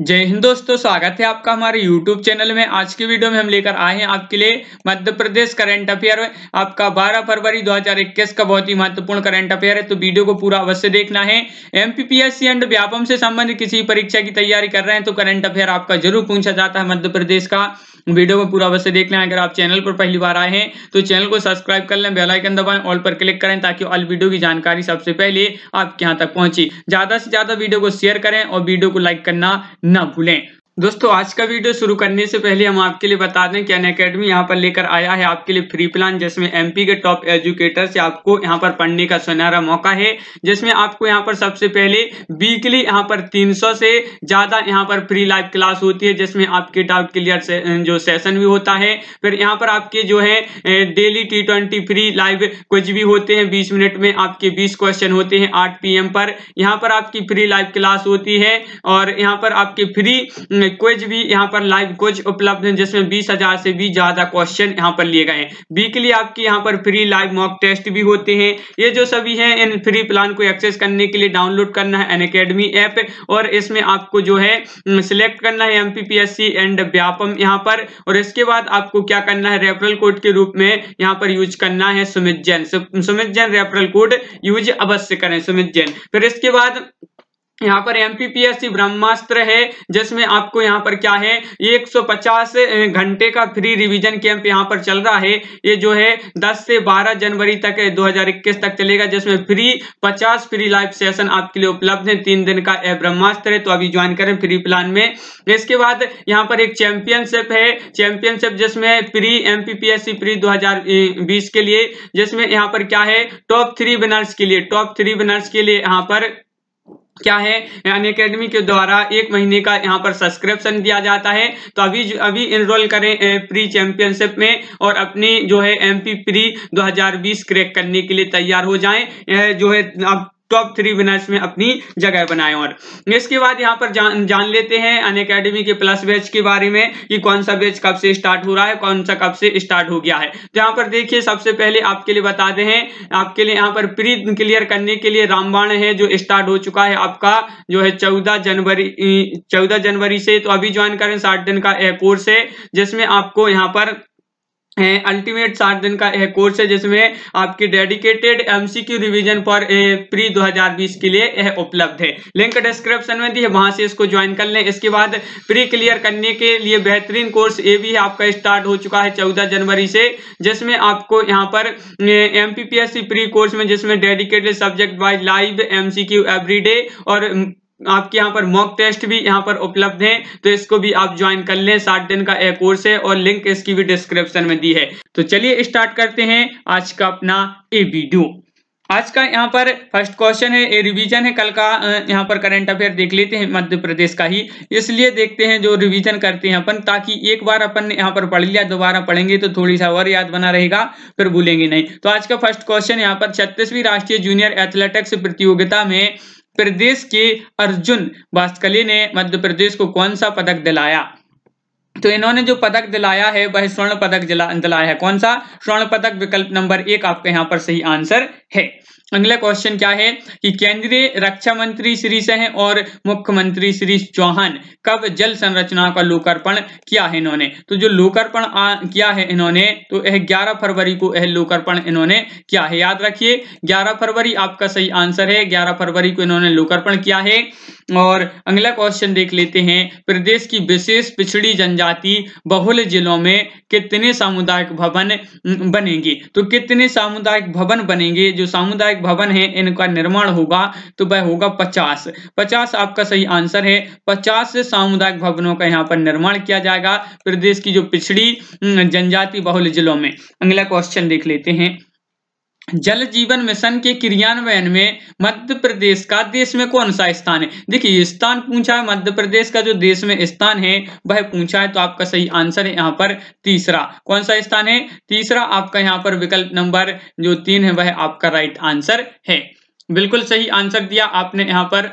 जय हिंद दोस्तों, स्वागत है आपका हमारे YouTube चैनल में। आज की वीडियो में हम लेकर आए हैं आपके लिए मध्य प्रदेश करंट अफेयर आपका 12 फरवरी 2021 का बहुत ही महत्वपूर्ण करंट अफेयर है तो वीडियो को पूरा अवश्य देखना है। एमपीपीएससी एंड व्यापम से संबंधित किसी परीक्षा की तैयारी कर रहे हैं तो करंट अफेयर आपका ज़रूर पूछा जाता है मध्य प्रदेश का। वीडियो को पूरा अवश्य देखना है, अगर आप चैनल पर पहली बार आए हैं तो चैनल को सब्सक्राइब कर लें बेलाइकन दबाएँ, ऑल पर क्लिक करें, ताकि ऑल वीडियो की जानकारी सबसे पहले आपके यहाँ तक पहुँचे। ज़्यादा से ज़्यादा वीडियो को शेयर करें और वीडियो को लाइक करना ना भूलें दोस्तों आज का वीडियो शुरू करने से पहले हम आपके लिए बता दें कि अन अकेडमी यहाँ पर लेकर आया है आपके लिए फ्री प्लान जिसमें एमपी के टॉप एजुकेटर से आपको यहाँ पर पढ़ने का सुनहरा मौका है जिसमें आपको यहाँ पर सबसे पहले वीकली यहाँ पर 300 से ज़्यादा यहाँ पर फ्री लाइव क्लास होती है जिसमें आपके डाउट क्लियर से, जो सेशन भी होता है। फिर यहाँ पर आपके जो है डेली टी फ्री लाइव कुछ भी होते हैं बीस मिनट में आपके बीस क्वेश्चन होते हैं आठ पी पर। यहाँ पर आपकी फ्री लाइव क्लास होती है और यहाँ पर आपके फ्री क्विज भी यहाँ पर लाइव क्विज उपलब्ध है, जिसमें बीस हज़ार से भी ज़्यादा क्वेश्चन यहाँ पर लिए गए हैं। वीकली आपकी यहाँ पर फ्री लाइव मॉक टेस्ट भी होते हैं। ये जो सभी हैं, इन फ्री प्लान को एक्सेस करने के लिए डाउनलोड करना है एन अकेडमी ऐप और इसमें आपको जो है सिलेक्ट करना है एमपीपीएससी एंड व्यापम यहाँ पर। और इसके बाद आपको क्या करना है रेफरल कोड के रूप में यहाँ पर यूज़ करना है Sumit Jain Sumit Jain referral code use अवश्य करें सुमित जैन फिर इसके बाद यहाँ पर एमपीपीएससी ब्रह्मास्त्र है, जिसमें आपको यहाँ पर क्या है 150 घंटे का फ्री रिवीजन कैंप यहाँ पर चल रहा है। ये जो है 10 से 12 जनवरी तक 2021 तक चलेगा, जिसमें फ्री 50 फ्री लाइव सेशन आपके लिए उपलब्ध है। तीन दिन का यह ब्रह्मास्त्र है तो अभी ज्वाइन करें फ्री प्लान में। इसके बाद यहाँ पर एक चैंपियनशिप है चैंपियनशिप जिसमें प्री एमपीपीएससी प्री 2020 के लिए, जिसमें यहाँ पर क्या है टॉप थ्री विनर्स के लिए टॉप थ्री विनर्स के लिए यहाँ पर क्या है? यानी अकेडमी के द्वारा एक महीने का यहाँ पर सब्सक्रिप्शन दिया जाता है। तो अभी अभी इनरोल करें प्री चैंपियनशिप में और अपनी जो है एमपी प्री 2020 क्रैक करने के लिए तैयार हो जाएँ। जो है, अब टॉप थ्री विनर्स में अपनी जगह बनाए। और इसके बाद यहाँ पर जान जान लेते हैं अन अकेडमी के प्लस बैच के बारे में कि कौन सा बैच कब से स्टार्ट हो रहा है, कौन सा कब से स्टार्ट हो गया है। तो यहाँ पर देखिए, सबसे पहले आपके लिए बता दे, आपके लिए यहाँ पर प्री क्लियर करने के लिए रामबाण है जो स्टार्ट हो चुका है आपका, जो है चौदह जनवरी चौदह जनवरी से। तो अभी ज्वाइन करें साठ दिन का कोर्स है, जिसमें आपको यहाँ पर अल्टीमेट सात दिन का एक कोर्स है, जिसमें आपकी dedicated MCQ revision for pre 2020 के लिए यह उपलब्ध है। लिंक डिस्क्रिप्शन में दी है, वहाँ से इसको ज्वाइन कर लें। इसके बाद प्री क्लियर करने के लिए बेहतरीन कोर्स ये भी है आपका स्टार्ट हो चुका है चौदह जनवरी से, जिसमें आपको यहाँ पर एमपीपीएससी प्री कोर्स में जिसमें dedicated subject wise live MCQ everyday और आपके यहाँ पर मॉक टेस्ट भी यहाँ पर उपलब्ध है तो इसको भी आप ज्वाइन कर लें, सात दिन का एक कोर्स है और लिंक इसकी भी डिस्क्रिप्शन में दी है। तो चलिए स्टार्ट करते हैं आज का अपना ए वीडियो आज का यहाँ पर फ़र्स्ट क्वेश्चन है ए रिवीजन है, कल का यहाँ पर करंट अफेयर देख लेते हैं, मध्य प्रदेश का ही। इसलिए देखते हैं जो रिवीजन करते हैं अपन, ताकि एक बार अपन ने यहाँ पर पढ़ लिया, दोबारा पढ़ेंगे तो थोड़ी सा और याद बना रहेगा, फिर भूलेंगे नहीं। तो आज का फ़र्स्ट क्वेश्चन यहाँ पर छत्तीसवीं राष्ट्रीय जूनियर एथलेटिक्स प्रतियोगिता में प्रदेश के अर्जुन बास्कली ने मध्य प्रदेश को कौन सा पदक दिलाया? तो इन्होंने जो पदक दिलाया है, वह स्वर्ण पदक दिलाया है। कौन सा? स्वर्ण पदक विकल्प नंबर एक आपके यहाँ पर सही आंसर है। अगला क्वेश्चन क्या है? कि केंद्रीय रक्षा मंत्री श्री सह और मुख्यमंत्री श्री चौहान कब जल संरचना का लोकार्पण किया है इन्होंने? तो जो लोकार्पण किया है इन्होंने तो यह 11 फरवरी को यह लोकार्पण इन्होंने किया है। याद रखिए 11 फरवरी आपका सही आंसर है। 11 फरवरी को इन्होंने लोकार्पण किया है। और अगला क्वेश्चन देख लेते हैं। प्रदेश की विशेष पिछड़ी जनजाति बहुल जिलों में कितने सामुदायिक भवन बनेंगे? तो कितने सामुदायिक भवन बनेंगे? जो सामुदायिक भवन है, इनका निर्माण होगा तो वह होगा पचास। पचास आपका सही आंसर है। पचास सामुदायिक भवनों का यहाँ पर निर्माण किया जाएगा। प्रदेश की जो पिछड़ी जनजाति बहुल जिलों में। अगला क्वेश्चन देख लेते हैं। जल जीवन मिशन के क्रियान्वयन में मध्य प्रदेश का देश में कौन सा स्थान है? देखिए स्थान पूछा है, मध्य प्रदेश का जो देश में स्थान है, वह पूछा है तो आपका सही आंसर है यहाँ पर तीसरा। कौन सा स्थान है? तीसरा आपका यहाँ पर विकल्प नंबर जो तीन है, वह आपका राइट आंसर है। बिल्कुल सही आंसर दिया आपने यहाँ पर।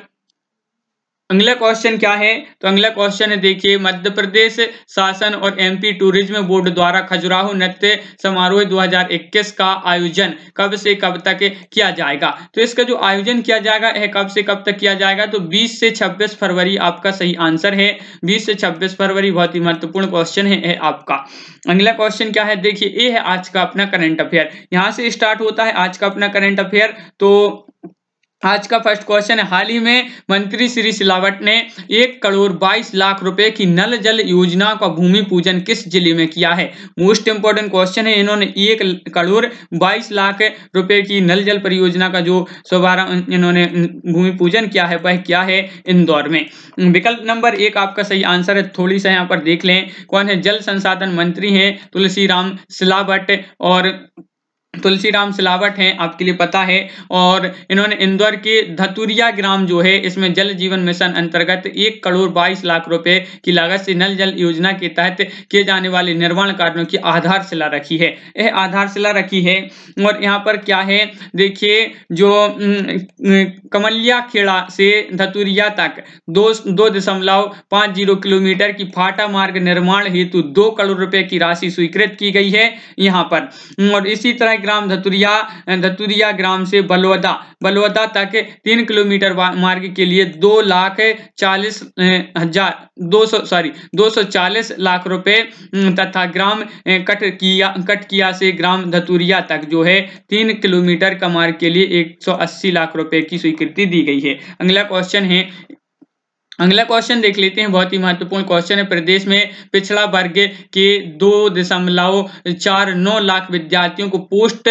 अगला क्वेश्चन क्या है? तो अगला क्वेश्चन है, देखिए, मध्य प्रदेश शासन और एमपी टूरिज़्म बोर्ड द्वारा खजुराहो नृत्य समारोह 2021 का आयोजन कब से कब तक किया जाएगा? तो इसका जो आयोजन किया जाएगा, यह कब से कब तक किया जाएगा? तो 20 से 26 फरवरी आपका सही आंसर है। 20 से 26 फरवरी बहुत ही महत्वपूर्ण क्वेश्चन है आपका। अगला क्वेश्चन क्या है? देखिए ये है आज का अपना करंट अफेयर यहाँ से स्टार्ट होता है आज का अपना करंट अफेयर तो आज का फ़र्स्ट क्वेश्चन है। हाल ही में मंत्री श्री सिलावट ने एक करोड़ बाईस लाख रुपए की नल जल योजना का भूमि पूजन किस ज़िले में किया है? मोस्ट इंपोर्टेंट क्वेश्चन है। इन्होंने एक करोड़ बाईस लाख रुपए की नल जल परियोजना का जो शुभारंभ इन्होंने भूमि पूजन किया है, वह क्या है? इंदौर में। विकल्प नंबर एक आपका सही आंसर है। थोड़ी सा यहाँ पर देख लें। कौन है? जल संसाधन मंत्री है तुलसी राम सिलावट और तुलसीराम सिलावट हैं, आपके लिए पता है। और इन्होंने इंदौर के धतुरिया ग्राम जो है, इसमें जल जीवन मिशन अंतर्गत एक करोड़ बाईस लाख रुपए की लागत से नल जल योजना के तहत किए जाने वाले निर्माण कार्यों की आधारशिला रखी है। यह आधारशिला रखी है। और यहाँ पर क्या है, देखिए, जो कमलिया खेड़ा से धतुरिया तक दो दो दशमलव पाँच ज़ीरो किलोमीटर की फाटा मार्ग निर्माण हेतु दो करोड़ रुपए की राशि स्वीकृत की गई है यहाँ पर। और इसी तरह ग्राम धतुरिया धतुरिया ग्राम से बलवदा। बलवदा तक तीन किलोमीटर मार्ग के लिए दो लाख चालीस हज़ार, दो सौ सॉरी दो सौ चालीस लाख रुपए तथा ग्राम कट किया कट किया से ग्राम धतुरिया तक जो है तीन किलोमीटर का मार्ग के लिए एक सौ अस्सी लाख रुपए की स्वीकृति दी गई है। अगला क्वेश्चन है अगला क्वेश्चन देख लेते हैं, बहुत ही महत्वपूर्ण क्वेश्चन है। प्रदेश में पिछड़ा वर्ग के दो दशमलव चार नौ लाख विद्यार्थियों को पोस्ट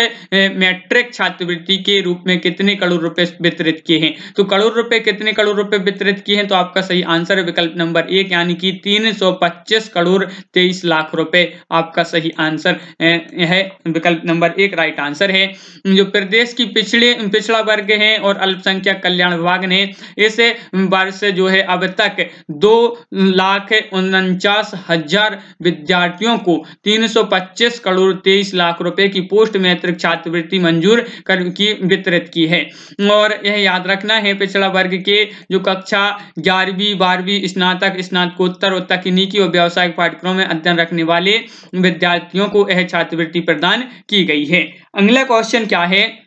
मैट्रिक छात्रवृत्ति के रूप में कितने करोड़ रुपए वितरित किए हैं? तो करोड़ रुपए कितने करोड़ रुपए वितरित किए हैं? तो आपका सही आंसर है, विकल्प नंबर एक, यानी कि तीन सौ पच्चीस करोड़ तेईस लाख रुपए आपका सही आंसर है। विकल्प नंबर एक राइट आंसर है। जो प्रदेश की पिछड़े, पिछड़ा वर्ग है और अल्पसंख्यक कल्याण विभाग ने इस वर्ष जो है अब तक दो लाख उनचास हज़ार विद्यार्थियों को 325 करोड़ तेईस लाख रुपए की पोस्ट मैट्रिक छात्रवृत्ति मंजूर कर की, वितरित की है। और यह याद रखना है, पिछड़ा वर्ग के जो कक्षा ग्यारहवीं, बारहवीं स्नातक, स्नातकोत्तर और तकनीकी और व्यावसायिक पाठ्यक्रम में अध्ययन रखने वाले विद्यार्थियों को यह छात्रवृत्ति प्रदान की गई है। अगला क्वेश्चन क्या है?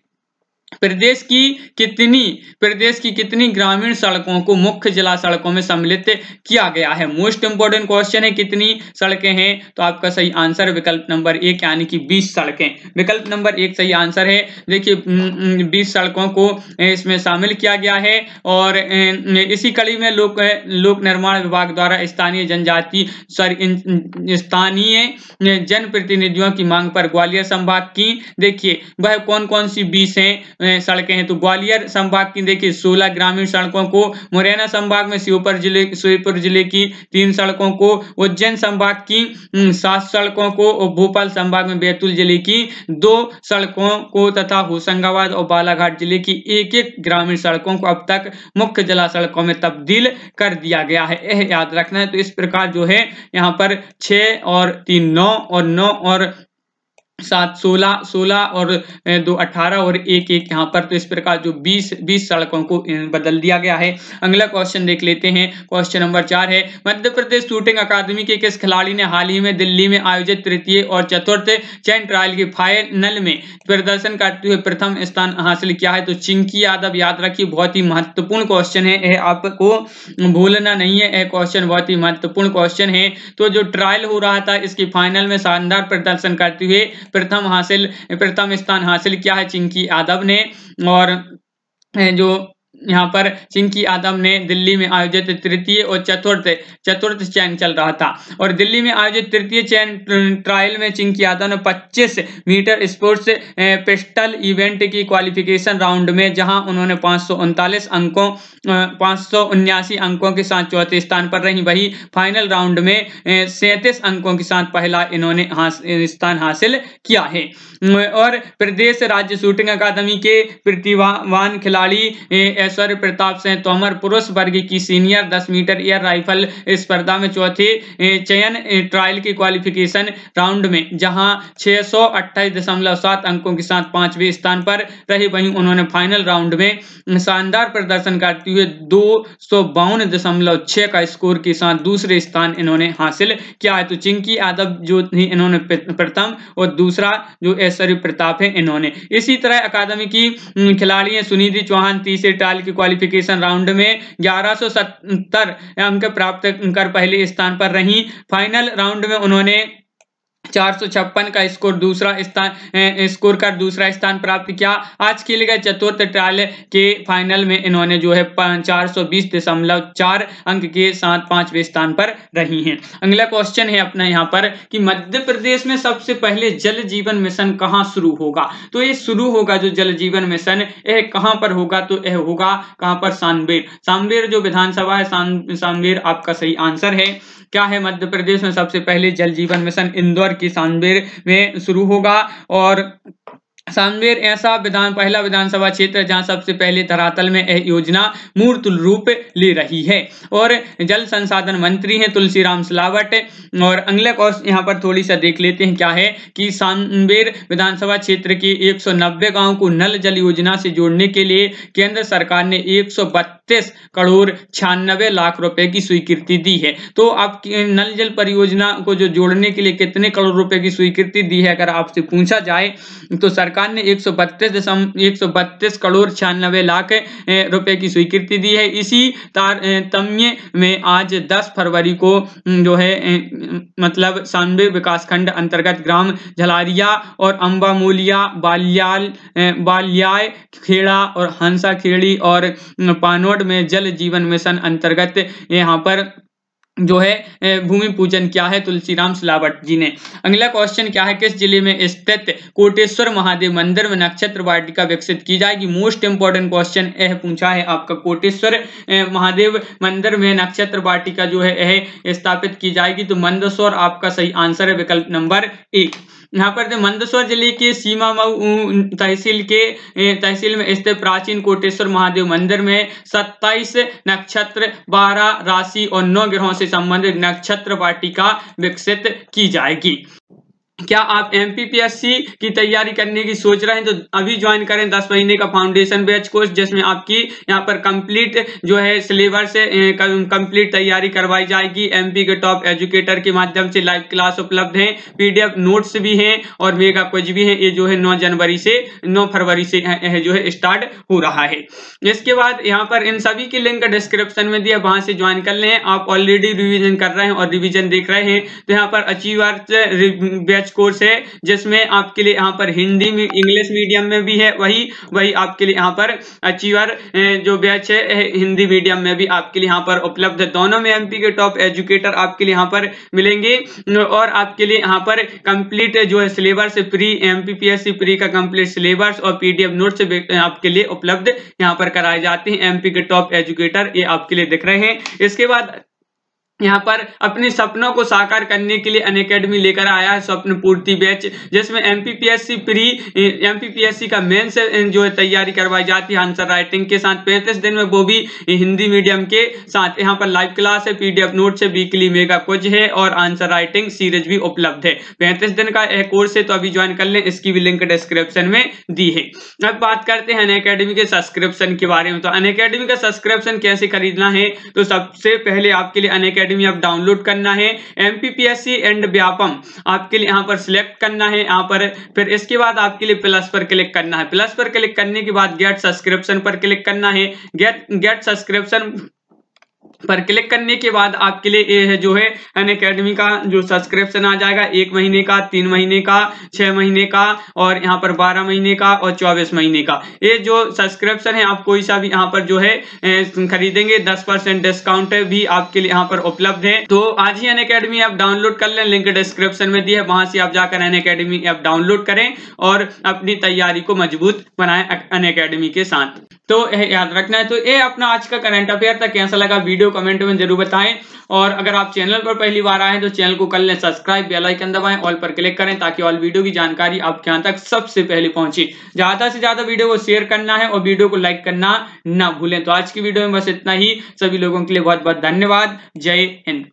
प्रदेश की कितनी, प्रदेश की कितनी ग्रामीण सड़कों को मुख्य जिला सड़कों में सम्मिलित किया गया है? मोस्ट इंपोर्टेंट क्वेश्चन है, कितनी सड़कें हैं? तो आपका सही आंसर विकल्प नंबर एक, यानी कि 20 सड़कें। विकल्प नंबर एक सही आंसर है। देखिए 20 सड़कों को इसमें शामिल किया गया है और इसी कड़ी में लोक लोक निर्माण विभाग द्वारा स्थानीय जनजाति स्थानीय जनप्रतिनिधियों की मांग पर ग्वालियर संभाग की, देखिए, वह कौन कौन सी बीस हैं? सड़कें हैं। तो ग्वालियर संभाग की देखिए, सोलह ग्रामीण सड़कों को, मुरैना संभाग में श्योपुर ज़िले श्योपुर ज़िले की तीन सड़कों को, उज्जैन संभाग की सात सड़कों को और भोपाल संभाग में बैतूल ज़िले की दो सड़कों को तथा होशंगाबाद और बालाघाट ज़िले की एक एक ग्रामीण सड़कों को अब तक मुख्य जला सड़कों में तब्दील कर दिया गया है। यह याद रखना है। तो इस प्रकार जो है, यहाँ पर छह और तीन नौ और नौ और सात, सोलह सोलह और दो, अठारह और एक एक यहाँ पर। तो इस प्रकार जो बीस बीस सड़कों को बदल दिया गया है। अगला क्वेश्चन देख लेते हैं। क्वेश्चन नंबर चार है, मध्य प्रदेश शूटिंग अकादमी के किस खिलाड़ी ने हाल ही में दिल्ली में आयोजित तृतीय और चतुर्थ चैन ट्रायल के फाइनल में प्रदर्शन करते हुए प्रथम स्थान हासिल किया है? तो चिंकी यादव याद रखिए, बहुत ही महत्वपूर्ण क्वेश्चन है। यह आपको भूलना नहीं है। यह क्वेश्चन बहुत ही महत्वपूर्ण क्वेश्चन है। तो जो ट्रायल हो रहा था, इसके फाइनल में शानदार प्रदर्शन करते हुए प्रथम हासिल प्रथम स्थान हासिल किया है चिंकी यादव ने और जो यहाँ पर चिंकी आदम ने दिल्ली में आयोजित तृतीय और चतुर्थ चतुर्थ चयन चल रहा था। और दिल्ली में आयोजित तृतीय चयन ट्रायल में चिंकी यादव ने 25 मीटर स्पोर्ट्स पिस्टल इवेंट की क्वालिफिकेशन राउंड में, जहाँ उन्होंने पाँच अंकों पाँच अंकों के साथ चौथे स्थान पर रही। वही फाइनल राउंड में सैंतीस अंकों के साथ पहला इन्होंने स्थान हासिल किया है। और प्रदेश राज्य शूटिंग अकादमी के प्रतिभावान खिलाड़ी ऐश्वर्य प्रताप सिंह तोमर पुरुष वर्ग की सीनियर 10 मीटर एयर राइफल स्पर्धा में चौथे चयन ट्रायल की क्वालिफिकेशन राउंड में, जहाँ छह अंकों के साथ पाँचवें स्थान पर रहे। वहीं उन्होंने फाइनल राउंड में शानदार प्रदर्शन करते हुए दो का स्कोर के साथ दूसरे स्थान इन्होंने हासिल किया है। तो चिंकी यादव जो इन्होंने प्रथम और दूसरा जो ऐश्वर्य प्रताप है, इन्होंने। इसी तरह अकादमी की खिलाड़ी सुनिधि चौहान, तीसरे ट्रायल की क्वालिफिकेशन राउंड में ग्यारह अंक प्राप्त कर पहले स्थान पर रही। फाइनल राउंड में उन्होंने चार सौ छप्पन का स्कोर दूसरा स्थान स्कोर कर दूसरा स्थान प्राप्त किया। आज खेले गए चतुर्थ ट्रायल के फाइनल में इन्होंने जो है चार सौ बीस दशमलव चार अंक के साथ पाँचवें स्थान पर रही हैं। अगला क्वेश्चन है अपना यहाँ पर कि मध्य प्रदेश में सबसे पहले जल जीवन मिशन कहाँ शुरू होगा? तो ये शुरू होगा जो जल जीवन मिशन यह कहाँ पर होगा? तो यह होगा कहाँ पर? सांबेर सांबेर जो विधानसभा है सांबेर आपका सही आंसर है। क्या है मध्य प्रदेश में सबसे पहले जल जीवन मिशन? इंदौर की सांबेर में शुरू होगा और सांवेर ऐसा विधान, पहला विधानसभा क्षेत्र जहाँ सबसे पहले धरातल में यह योजना मूर्त रूप ले रही है। और जल संसाधन मंत्री हैं तुलसीराम सिलावट और अगले कौश यहाँ पर थोड़ी सा देख लेते हैं क्या है कि सांवेर विधानसभा क्षेत्र के 190 गाँव को नल जल योजना से जोड़ने के लिए केंद्र सरकार ने एक सौ बत्तीस करोड़ छियानबे लाख रुपए की स्वीकृति दी है। तो आप नल जल परियोजना को जो जोड़ने के लिए कितने करोड़ रुपए की स्वीकृति दी है, अगर आपसे पूछा जाए तो सरकार सरकार ने एक सौ बत्तीस करोड़ छियानबे लाख रुपए की स्वीकृति दी है। इसी तारतम्य में आज 10 फरवरी को जो है मतलब सांबे विकास खंड अंतर्गत ग्राम झलारिया और अम्बामूलिया बाल्याल बाल्याय, खेड़ा और हंसा खेड़ी और पानोड में जल जीवन मिशन अंतर्गत यहाँ पर जो है भूमि पूजन क्या है तुलसीराम सिलावट जी ने। अगला क्वेश्चन क्या है? किस ज़िले में स्थित कोटेश्वर महादेव मंदिर में नक्षत्र वाटिका विकसित की जाएगी? मोस्ट इंपॉर्टेंट क्वेश्चन यह पूछा है आपका। कोटेश्वर महादेव मंदिर में नक्षत्र वाटिका जो है, यह स्थापित की जाएगी। तो मंदसौर आपका सही आंसर है विकल्प नंबर एक। यहाँ पर मंदसौर ज़िले के सीमा तहसील के तहसील में स्थित प्राचीन कोटेश्वर महादेव मंदिर में 27 नक्षत्र 12 राशि और नौ ग्रहों से संबंधित नक्षत्र वाटिका विकसित की जाएगी। क्या आप एम की तैयारी करने की सोच रहे हैं? तो अभी ज्वाइन करें दस महीने का फाउंडेशन बैच कोर्स जिसमें आपकी यहाँ पर कंप्लीट जो है सिलेबस कंप्लीट तैयारी करवाई जाएगी। एमपी के टॉप एजुकेटर के माध्यम से लाइव क्लास उपलब्ध हैं पीडीएफ नोट्स भी हैं और मेगा कुछ भी हैं। ये जो है नौ जनवरी से, नौ फरवरी से जो है स्टार्ट हो रहा है। इसके बाद यहाँ पर इन सभी की लिंक डिस्क्रिप्शन में दिया, वहाँ से ज्वाइन कर लें। आप ऑलरेडी रिविजन कर रहे हैं और रिविजन देख रहे हैं। तो यहाँ पर अचीवर बैच बैच कोर्स है, जिसमें आपके लिए यहाँ पर हिंदी में इंग्लिश मीडियम में भी है, वही वही आपके लिए यहाँ पर अचीवर जो बैच है हिंदी मीडियम में भी आपके लिए यहाँ पर उपलब्ध है। दोनों में एमपी के टॉप एजुकेटर आपके लिए यहाँ पर मिलेंगे, और आपके लिए यहाँ पर कंप्लीट जो है सिलेबस प्री एमपीपीएससी प्री का कंप्लीट सिलेबस और पीडीएफ नोट्स आपके लिए उपलब्ध यहाँ पर कराए जाते हैं। एमपी के टॉप एजुकेटर ये आपके लिए दिख रहे हैं। इसके बाद यहाँ पर अपने सपनों को साकार करने के लिए अन अकेडमी लेकर आया है स्वप्न पूर्ति बैच, जिसमें एमपीपीएससी प्री एमपीपीएससी का मेन से जो है तैयारी करवाई जाती है आंसर राइटिंग के साथ। पैंतीस दिन में वो भी हिंदी मीडियम के साथ। यहाँ पर लाइव क्लास है पीडीएफ नोट से वीकली मेगा कुछ है और आंसर राइटिंग सीरीज़ भी उपलब्ध है। पैंतीस दिन का यह कोर्स है तो अभी ज्वाइन कर लें, इसकी भी लिंक डिस्क्रिप्शन में दी है। अब बात करते हैं अन अकेडमी के सब्सक्रिप्शन के बारे में। तो अन अकेडमी का सब्सक्रिप्शन कैसे खरीदना है? तो सबसे पहले आपके लिए अन अकेडमी आप डाउनलोड करना है एमपीपीएससी एंड व्यापम आपके लिए यहाँ पर सिलेक्ट करना है यहाँ पर, फिर इसके बाद आपके लिए प्लस पर क्लिक करना है। प्लस पर क्लिक करने के बाद गेट सब्सक्रिप्शन पर क्लिक करना है। गेट गेट सब्सक्रिप्शन पर क्लिक करने के बाद आपके लिए ये है, जो है अन अकेडमी का जो सब्सक्रिप्शन आ जाएगा, एक महीने का, तीन महीने का, छह महीने का, और यहाँ पर बारह महीने का और चौबीस महीने का। ये जो सब्सक्रिप्शन है, आप कोई सा भी यहाँ पर जो है खरीदेंगे, दस परसेंट डिस्काउंट भी आपके लिए यहाँ पर उपलब्ध है। तो आज ही अन अकेडमी ऐप डाउनलोड कर लें लिंक डिस्क्रिप्शन में दी है, वहाँ से आप जाकर अन अकेडमी ऐप डाउनलोड करें और अपनी तैयारी को मज़बूत बनाए अन के साथ। तो याद रखना है तो ये अपना आज का करंट अफेयर था, कैसा लगा वीडियो कमेंट में ज़रूर बताएँ, और अगर आप चैनल पर पहली बार आए तो चैनल को कर लें सब्सक्राइब बेल आइकन दबाएँ ऑल पर क्लिक करें, ताकि ऑल वीडियो की जानकारी आपके यहाँ तक सबसे पहले पहुँचे। ज़्यादा से ज़्यादा वीडियो को शेयर करना है, और वीडियो को लाइक करना ना भूलें। तो आज की वीडियो में बस इतना ही। सभी लोगों के लिए बहुत बहुत धन्यवाद। जय हिंद।